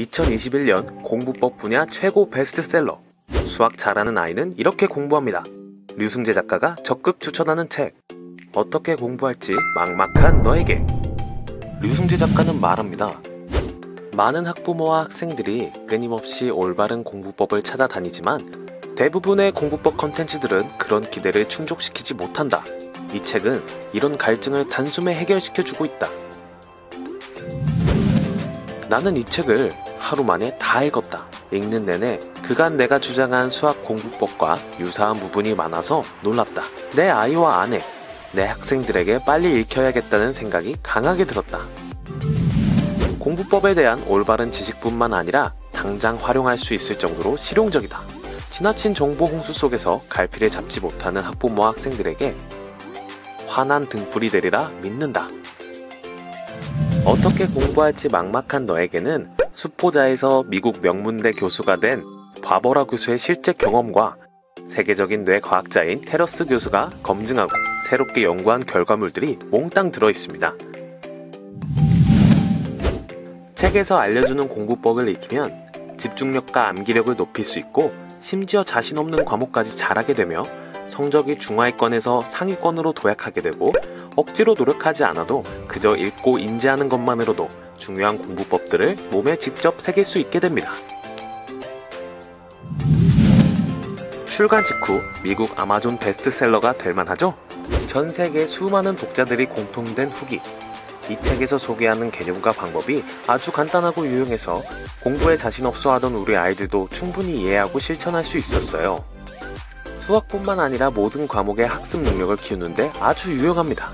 2021년 공부법 분야 최고 베스트셀러. 수학 잘하는 아이는 이렇게 공부합니다. 류승재 작가가 적극 추천하는 책. 어떻게 공부할지 막막한 너에게. 류승재 작가는 말합니다. 많은 학부모와 학생들이 끊임없이 올바른 공부법을 찾아다니지만 대부분의 공부법 컨텐츠들은 그런 기대를 충족시키지 못한다. 이 책은 이런 갈증을 단숨에 해결시켜주고 있다. 나는 이 책을 하루 만에 다 읽었다. 읽는 내내 그간 내가 주장한 수학 공부법과 유사한 부분이 많아서 놀랍다. 내 아이와 아내, 내 학생들에게 빨리 읽혀야겠다는 생각이 강하게 들었다. 공부법에 대한 올바른 지식뿐만 아니라 당장 활용할 수 있을 정도로 실용적이다. 지나친 정보 홍수 속에서 갈피를 잡지 못하는 학부모와 학생들에게 환한 등불이 되리라 믿는다. 어떻게 공부할지 막막한 너에게는 수포자에서 미국 명문대 교수가 된 바버라 교수의 실제 경험과 세계적인 뇌과학자인 테러스 교수가 검증하고 새롭게 연구한 결과물들이 몽땅 들어 있습니다. 책에서 알려주는 공부법을 익히면 집중력과 암기력을 높일 수 있고 심지어 자신 없는 과목까지 잘하게 되며 성적이 중하위권에서 상위권으로 도약하게 되고 억지로 노력하지 않아도 그저 읽고 인지하는 것만으로도 중요한 공부법들을 몸에 직접 새길 수 있게 됩니다. 출간 직후 미국 아마존 베스트셀러가 될 만하죠? 전 세계 수많은 독자들이 공통된 후기. 이 책에서 소개하는 개념과 방법이 아주 간단하고 유용해서 공부에 자신 없어 하던 우리 아이들도 충분히 이해하고 실천할 수 있었어요. 수학뿐만 아니라 모든 과목의 학습 능력을 키우는데 아주 유용합니다.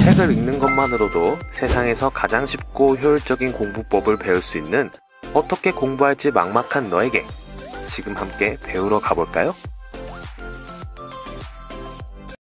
책을 읽는 것만으로도 세상에서 가장 쉽고 효율적인 공부법을 배울 수 있는 어떻게 공부할지 막막한 너에게 지금 함께 배우러 가볼까요?